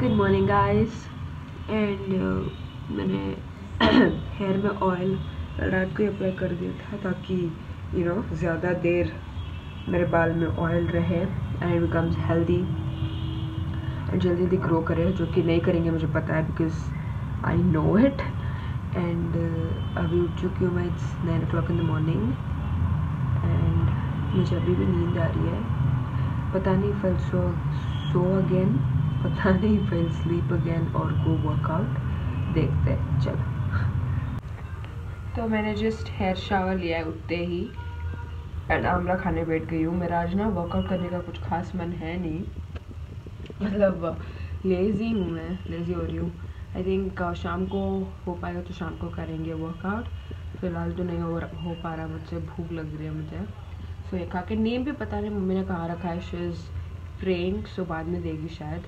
Good morning guys and मैंने hair में oil रात को ही अप्लाई कर दिया था ताकि यू नो ज़्यादा देर मेरे बाल में ऑयल रहे एंड बिकम्स हेल्दी एंड जल्दी जल्दी ग्रो करे, जो कि नहीं करेंगे मुझे पता है because I know it and अभी उठ चुकी हूँ मैं it's nine o'clock in the morning and मुझे अभी भी नींद आ रही है। पता नहीं फल सो सो अगेन पता नहीं फिर स्लीप अगेन और गो वर्कआउट देखते हैं चलो। तो मैंने जस्ट हेयर शावर लिया है उठते ही एंड आमला खाने बैठ गई हूँ। मेरा आज ना वर्कआउट करने का कुछ खास मन है नहीं। मतलब लेज़ी हूँ मैं लेज़ी हो रही हूँ। आई थिंक uh, शाम को हो पाएगा तो शाम को करेंगे वर्कआउट फ़िलहाल तो नहीं हो हो पा रहा मुझसे भूख लग रही है मुझे। सो so, ये खा के नेम भी पता नहीं मम्मी ने कहाँ रखा है शी इज़ सो बाद में देगी शायद।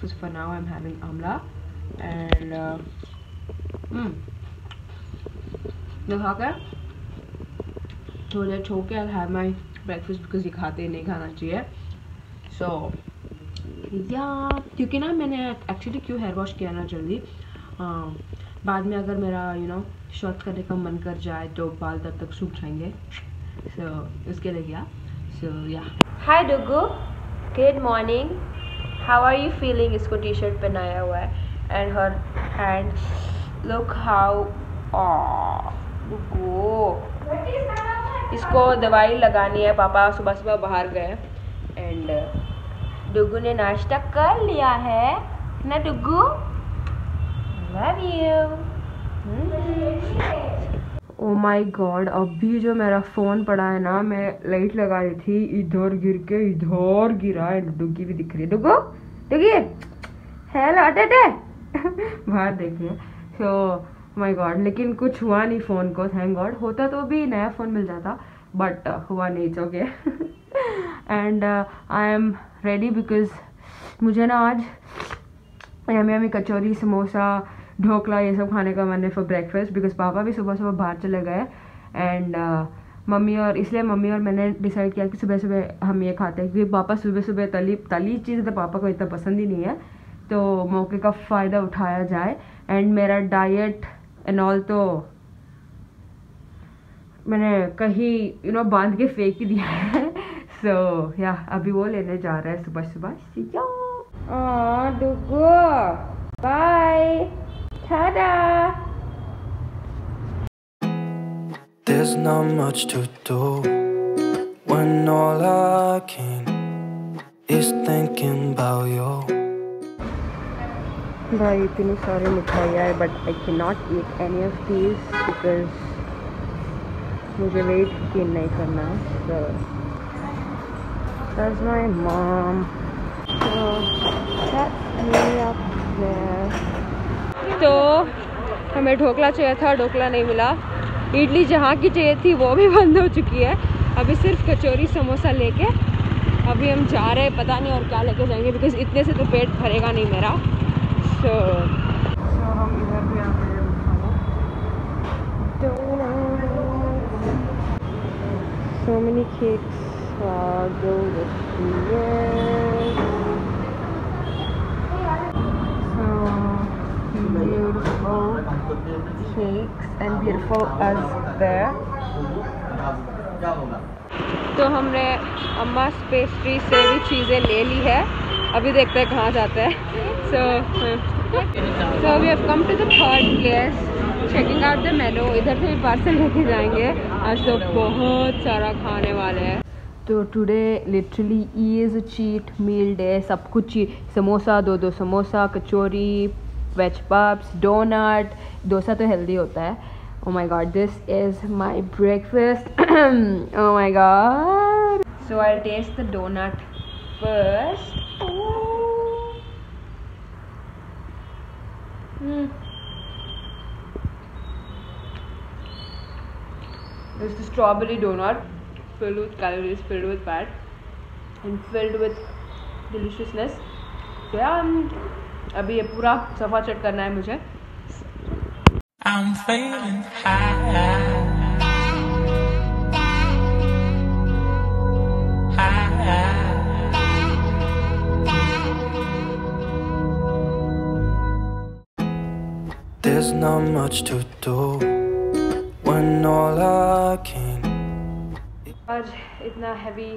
Because for now I'm having amla and uh, mm, खा थोड़ी देर छो के I have my breakfast because ये खाते नहीं खाना चाहिए सो so, या क्योंकि ना मैंने एक्चुअली क्यों हेयर वॉश किया ना जल्दी बाद में अगर मेरा यू नो शॉर्ट करने का मन कर जाए तो बाल तब तक सूख जाएँगे सो so, उसके लिए क्या सो या hi Dugu good morning how are you feeling इसको टी शर्ट पहनाया हुआ है. And her hand look how go इसको दवाई लगानी है. पापा सुबह सुबह बाहर गए. एंड डुगू ने नाश्ता कर लिया है. ना Dugu? Love you oh my god अभी जो मेरा फ़ोन पड़ा है ना मैं लाइट लगा रही थी इधर गिर के इधर गिरा है भी दिख रही है। डुगो डुगी हेलो अटे बाहर देखिए। सो माई गॉड लेकिन कुछ हुआ नहीं फ़ोन को थैंक गॉड होता तो भी नया फ़ोन मिल जाता बट uh, हुआ नहीं चौके and I am ready because मुझे ना आज यमी यमी कचौरी समोसा ढोकला ये सब खाने का मन फॉर ब्रेकफास्ट बिकॉज़ पापा भी सुबह सुबह बाहर चले गए एंड uh, मम्मी और इसलिए मम्मी और मैंने डिसाइड किया कि सुबह सुबह हम ये खाते हैं क्योंकि पापा सुबह सुबह तली तली चीज़ तो पापा को इतना पसंद ही नहीं है तो मौके का फ़ायदा उठाया जाए एंड मेरा डाइट एंड ऑल तो मैंने कहीं यू नो बाँध के फेंक ही दिया है सो so, या yeah, अभी वो लेने जा रहा है सुबह सुबह bye Ta-da! There's not much to do when all I can is thinking about you. भाई इतनी सारी मिठाइयाँ है but I can not eat any of these because मुझे वेट गेन नहीं करना है सो that's my mom so that's me up there तो हमें ढोकला चाहिए था ढोकला नहीं मिला। इडली जहाँ की चाहिए थी वो भी बंद हो चुकी है। अभी सिर्फ़ कचौरी समोसा लेके अभी हम जा रहे हैं पता नहीं और क्या लेके जाएँगे बिकॉज़ इतने से तो पेट भरेगा नहीं मेरा। सो so, so हम इधर भी आ So many Uh, go beautiful as there. तो हमने अम्मा पेस्ट्री से भी चीज़ें ले ली है। अभी देखते हैं कहाँ जाते हैं। So so we have come to the third place checking out the menu इधर से भी पार्सल लेके जाएँगे। आज तो बहुत सारा खाने वाले हैं। तो today literally is cheat meal day सब कुछ समोसा दो दो samosa kachori veg puffs donut dosa तो हेल्दी होता है ओ my god this is my breakfast oh my god so I taste the donut first This is the strawberry donut filled with calories, filled with fat, and filled with deliciousness. So yeah, I'm अभी ये पूरा सफ़ा चट करना है मुझे I'm. There's not much to do when all I can. आज इतना हैवी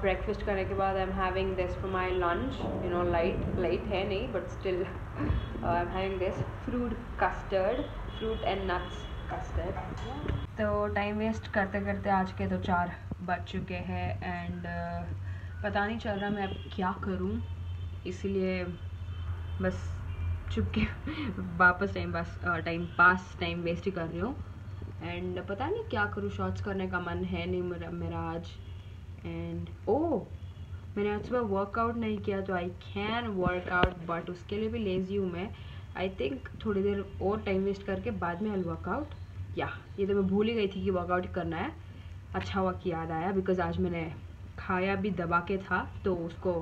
ब्रेकफास्ट करने के बाद I am having this for my lunch you know light light है नहीं but still I am having this fruit custard fruit and nuts custard तो time waste करते करते आज के तो चार बज चुके हैं एंड uh, पता नहीं चल रहा मैं अब क्या करूँ। इसीलिए बस चुपके वापस time pass time pass time waste ही कर रही हूँ। एंड पता नहीं क्या करूँ शॉर्ट्स करने का मन है नहीं मेरा मेरा आज। एंड ओ मैंने आज सुबह वर्कआउट नहीं किया तो आई कैन वर्कआउट बट उसके लिए भी लेज़ी हूँ मैं। आई थिंक थोड़ी देर और टाइम वेस्ट करके बाद में आई वर्कआउट या ये तो मैं भूल ही गई थी कि वर्कआउट करना है। अच्छा हुआ कि याद आया बिकॉज़ आज मैंने खाया भी दबा के था तो उसको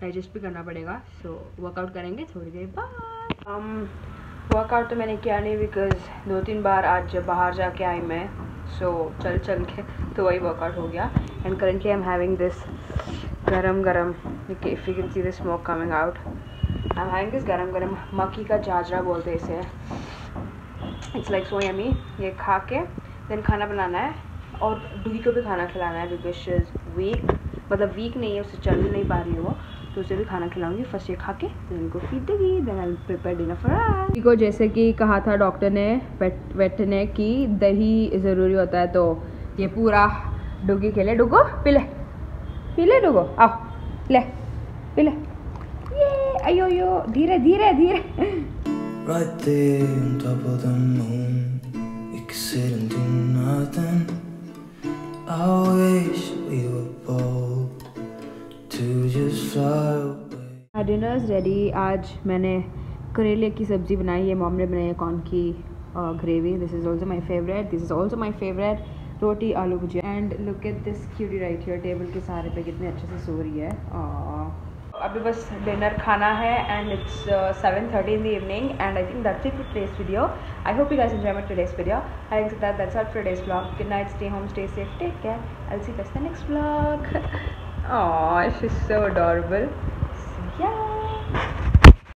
डाइजेस्ट भी करना पड़ेगा। सो so, वर्कआउट करेंगे थोड़ी देर बाद। Um, वर्कआउट तो मैंने किया नहीं बिकॉज़ दो तीन बार आज बाहर जाके आई मैं। सो चल चल के तो वही वर्कआउट हो गया. And currently I am having this गरम गरम if you can see this smoke coming out I am having this गरम गरम मक्की का जाजरा बोलते इसे. इट्स लाइक सो यमी ये खा के देन खाना बनाना है. और डुगी को भी खाना खिलाना है बिकॉज़ वीक मतलब वीक नहीं है, उससे चल नहीं पा रही हो तो उसे भी खाना खिलाऊँगी फ़र्स्ट ये खा के उनको फ़ीड देगी then I prepare dinner for को जैसे कि कहा था डॉक्टर ने वेट वेट ने कि दही ज़रूरी होता है तो ये पूरा डुगी के लिए डुगो पिले पिले डुगो आओ ले पिले ये अयो यो धीरे धीरे धीरे। Right there on top of away. Dinner is ready आज मैंने करेले की सब्ज़ी बनाई है मॉम ने बनाई है कॉर्न की gravy this is also my favourite this is also my favourite रोटी, आलू भुजिया. And look at this cutie right here table के सारे पे कितने अच्छे से सो रही है. अभी बस डिनर खाना है and it's seven thirty in the evening and I think that's it for today's video I hope you guys enjoy my today's video. I think that that's all for today's vlog. Good night. Stay home. Stay safe. Take care. I'll see you guys in the next vlog. Oh she's so adorable.